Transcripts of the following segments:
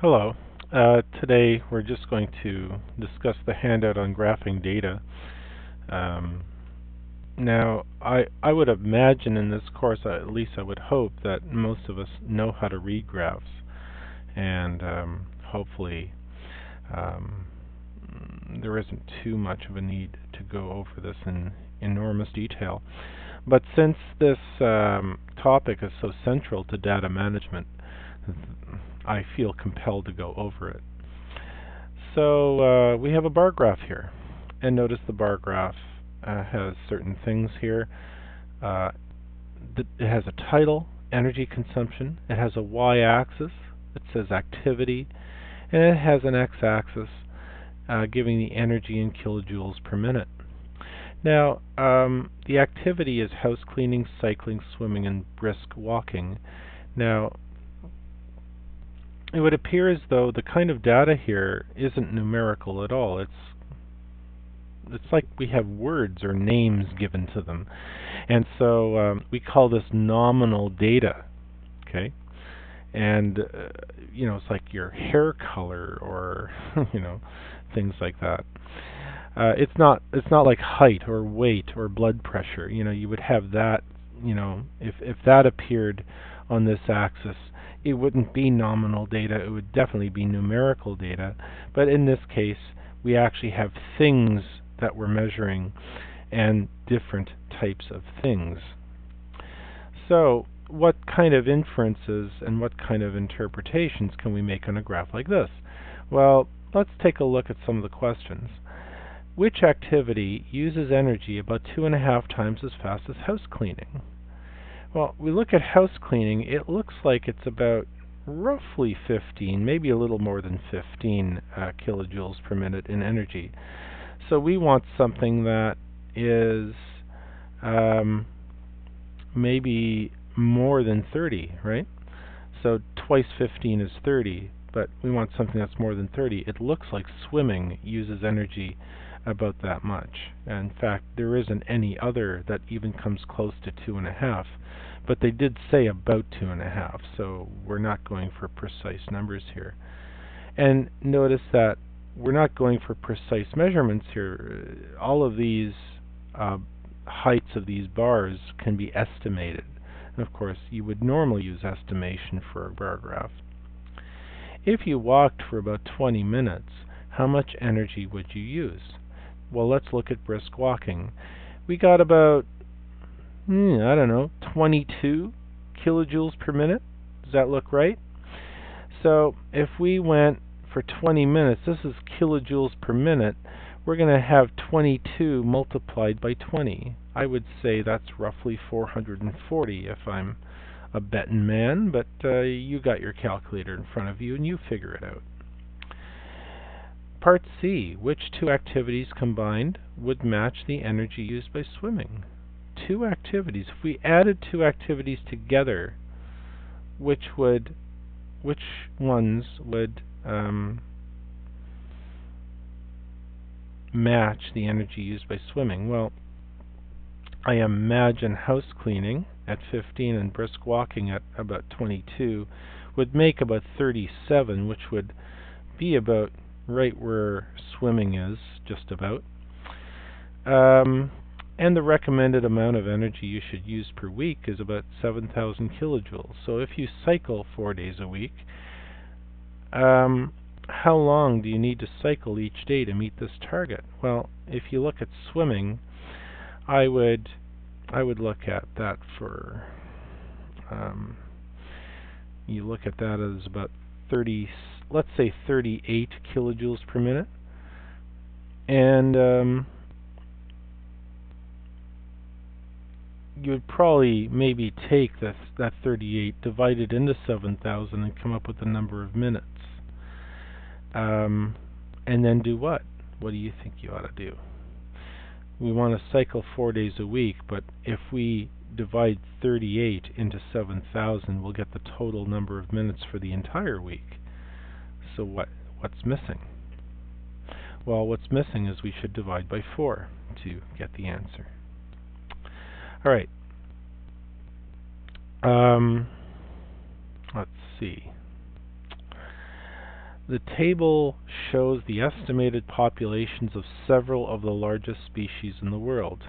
Hello. Uh, today we're just going to discuss the handout on graphing data. Um, now, I, I would imagine in this course, at least I would hope, that most of us know how to read graphs. And um, hopefully um, there isn't too much of a need to go over this in enormous detail. But since this um, topic is so central to data management, I feel compelled to go over it. So uh, we have a bar graph here. And notice the bar graph uh, has certain things here. Uh, it has a title, energy consumption. It has a y-axis. It says activity. And it has an x-axis uh, giving the energy in kilojoules per minute. Now, um, the activity is house cleaning, cycling, swimming, and brisk walking. Now, it would appear as though the kind of data here isn't numerical at all. It's it's like we have words or names given to them. And so um, we call this nominal data. Okay? And uh, you know, it's like your hair color or you know, things like that. Uh, it's not it's not like height or weight or blood pressure. You know, you would have that, you know, if if that appeared on this axis, it wouldn't be nominal data, it would definitely be numerical data. But in this case, we actually have things that we're measuring and different types of things. So, what kind of inferences and what kind of interpretations can we make on a graph like this? Well, let's take a look at some of the questions. Which activity uses energy about two and a half times as fast as house cleaning? Well, we look at house cleaning, it looks like it's about roughly 15, maybe a little more than 15 uh, kilojoules per minute in energy. So we want something that is um, maybe more than 30, right? So twice 15 is 30, but we want something that's more than 30. It looks like swimming uses energy about that much. In fact, there isn't any other that even comes close to two and a half. But they did say about two and a half, so we're not going for precise numbers here. And notice that we're not going for precise measurements here. All of these uh, heights of these bars can be estimated. And of course, you would normally use estimation for a bar graph. If you walked for about 20 minutes, how much energy would you use? Well, let's look at brisk walking. We got about, hmm, I don't know, 22 kilojoules per minute. Does that look right? So if we went for 20 minutes, this is kilojoules per minute, we're going to have 22 multiplied by 20. I would say that's roughly 440 if I'm a betting man, but uh, you got your calculator in front of you and you figure it out. Part C. Which two activities combined would match the energy used by swimming? Two activities. If we added two activities together, which would, which ones would um, match the energy used by swimming? Well, I imagine house cleaning at 15 and brisk walking at about 22 would make about 37, which would be about right where swimming is, just about. Um, and the recommended amount of energy you should use per week is about 7,000 kilojoules. So if you cycle four days a week, um, how long do you need to cycle each day to meet this target? Well, if you look at swimming, I would I would look at that for um, you look at that as about 30 let's say 38 kilojoules per minute. And um, you would probably maybe take this, that 38, divide it into 7,000 and come up with the number of minutes. Um, and then do what? What do you think you ought to do? We want to cycle four days a week, but if we divide 38 into 7,000, we'll get the total number of minutes for the entire week. So what what's missing? Well, what's missing is we should divide by 4 to get the answer. All right. Um, let's see. the table shows the estimated populations of several of the largest species in the world.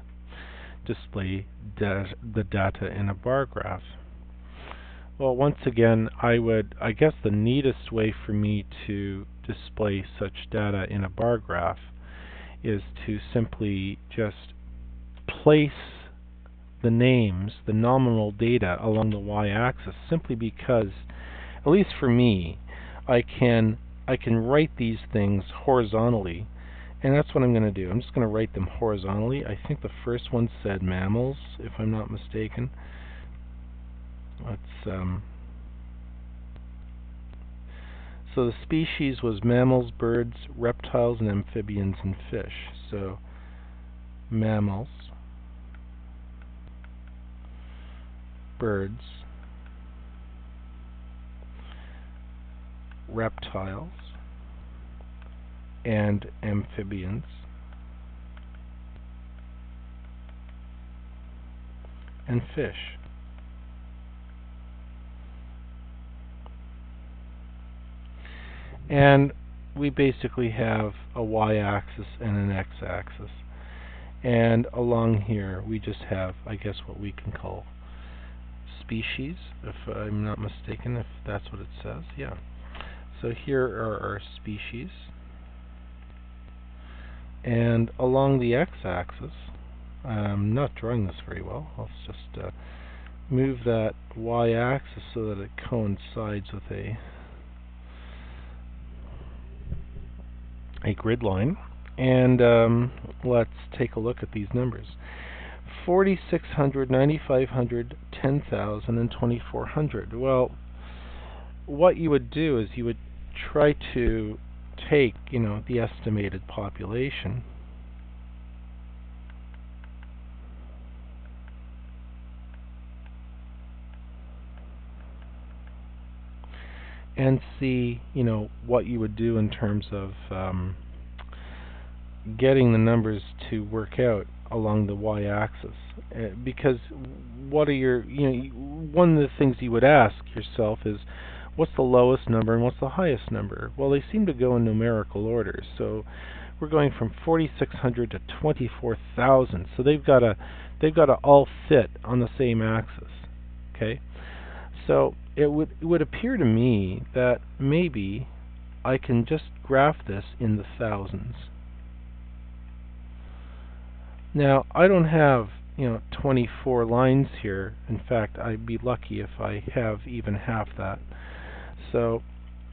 Display the data in a bar graph. Well, once again, I would, I guess the neatest way for me to display such data in a bar graph is to simply just place the names, the nominal data along the y-axis simply because, at least for me, I can I can write these things horizontally and that's what I'm going to do. I'm just going to write them horizontally. I think the first one said mammals, if I'm not mistaken. Let's um, so the species was mammals, birds, reptiles, and amphibians, and fish. So mammals, birds, reptiles, and amphibians. and fish. And we basically have a y-axis and an x-axis. And along here we just have, I guess, what we can call species, if I'm not mistaken, if that's what it says. Yeah. So here are our species. And along the x-axis, I'm not drawing this very well. Let's just uh, move that y-axis so that it coincides with a a grid line. And um, let's take a look at these numbers. 4,600, 9,500, 10,000, and 2,400. Well, what you would do is you would try to take, you know, the estimated population and see, you know, what you would do in terms of um, getting the numbers to work out along the y-axis. Uh, because what are your, you know, one of the things you would ask yourself is, what's the lowest number and what's the highest number? Well, they seem to go in numerical order. So we're going from 4,600 to 24,000. So they've got to they've got to all fit on the same axis. Okay, so it would it would appear to me that maybe I can just graph this in the thousands. Now I don't have you know 24 lines here. In fact, I'd be lucky if I have even half that. So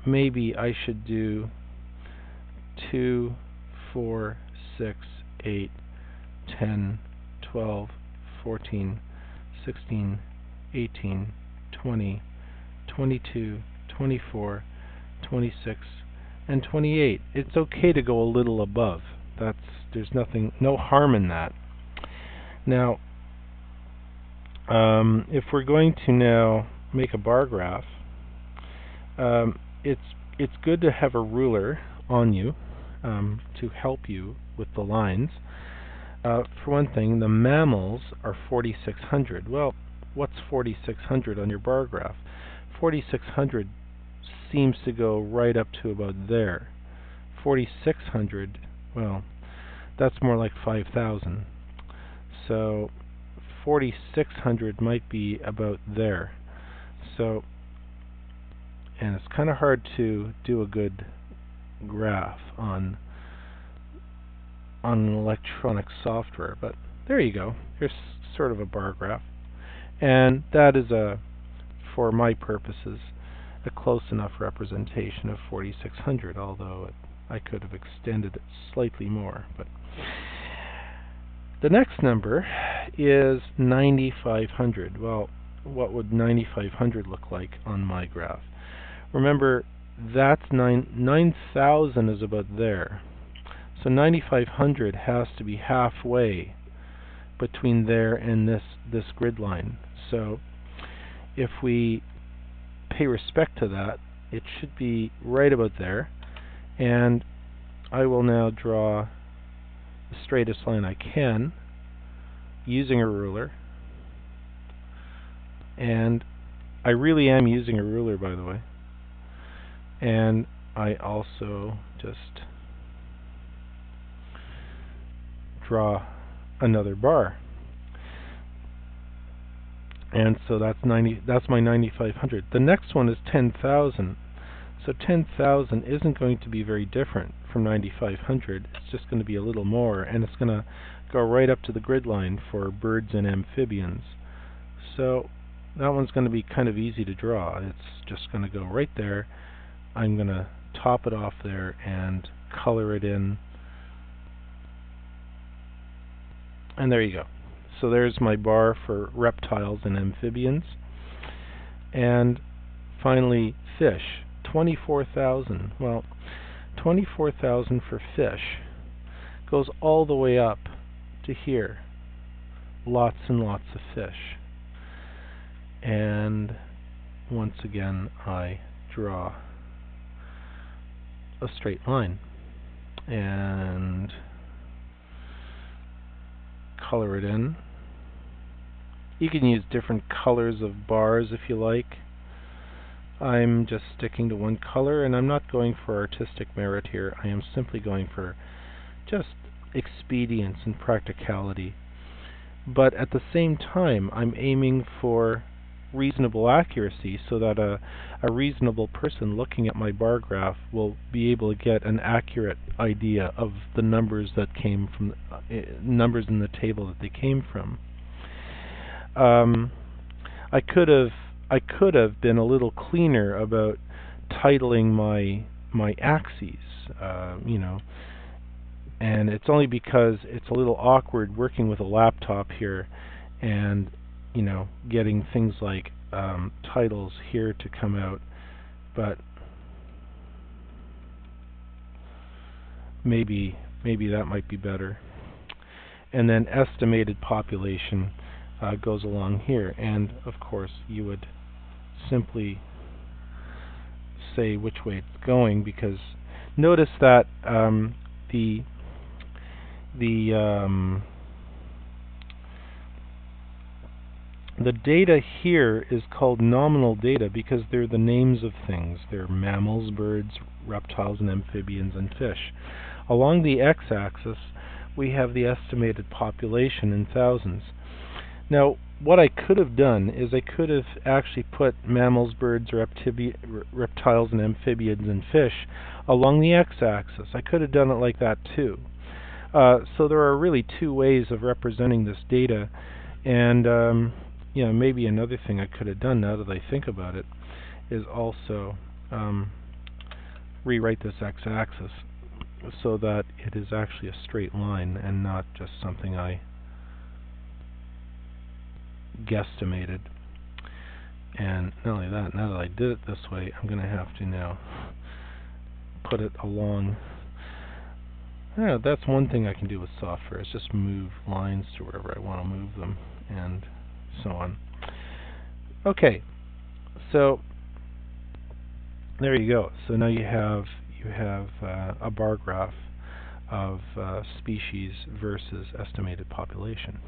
maybe I should do 2, 4, 6, 8, 10, 12, 14, 16, 18, 20, 22, 24, 26, and 28. It's okay to go a little above. That's there's nothing no harm in that. Now um, if we're going to now make a bar graph, um, it's it's good to have a ruler on you um, to help you with the lines. Uh, for one thing, the mammals are 4600. Well, what's 4600 on your bar graph? 4600 seems to go right up to about there. 4600, well, that's more like 5000. So 4600 might be about there. So and it's kind of hard to do a good graph on on electronic software but there you go here's sort of a bar graph and that is a for my purposes a close enough representation of 4600 although it, I could have extended it slightly more but the next number is 9500 well what would 9500 look like on my graph Remember, that's 9 9000 is about there. So 9500 has to be halfway between there and this this grid line. So if we pay respect to that, it should be right about there. And I will now draw the straightest line I can using a ruler. And I really am using a ruler, by the way and I also just draw another bar. And so that's 90 that's my 9500. The next one is 10,000. So 10,000 isn't going to be very different from 9500. It's just going to be a little more and it's going to go right up to the grid line for birds and amphibians. So that one's going to be kind of easy to draw. It's just going to go right there. I'm going to top it off there and color it in. And there you go. So there's my bar for reptiles and amphibians. And finally, fish. 24,000. Well, 24,000 for fish goes all the way up to here. Lots and lots of fish. And once again, I draw a straight line and color it in. You can use different colors of bars if you like. I'm just sticking to one color and I'm not going for artistic merit here. I am simply going for just expedience and practicality. But at the same time, I'm aiming for reasonable accuracy so that a, a reasonable person looking at my bar graph will be able to get an accurate idea of the numbers that came from uh, numbers in the table that they came from. Um, I could have I could have been a little cleaner about titling my my axes, uh, you know, and it's only because it's a little awkward working with a laptop here and you know getting things like um, titles here to come out. But maybe maybe that might be better. And then estimated population uh, goes along here and of course you would simply say which way it's going because notice that um, the the um, the data here is called nominal data because they're the names of things. They're mammals, birds, reptiles, and amphibians, and fish. Along the x-axis, we have the estimated population in thousands. Now, what I could have done is I could have actually put mammals, birds, reptiles, and amphibians, and fish along the x-axis. I could have done it like that too. Uh, so there are really two ways of representing this data, and um, you know maybe another thing I could have done now that I think about it is also um, rewrite this x-axis so that it is actually a straight line and not just something I guesstimated. And not only that, now that I did it this way, I'm going to have to now put it along yeah, that's one thing I can do with software is just move lines to wherever I want to move them and so on. Okay, so there you go. So now you have you have uh, a bar graph of uh, species versus estimated population.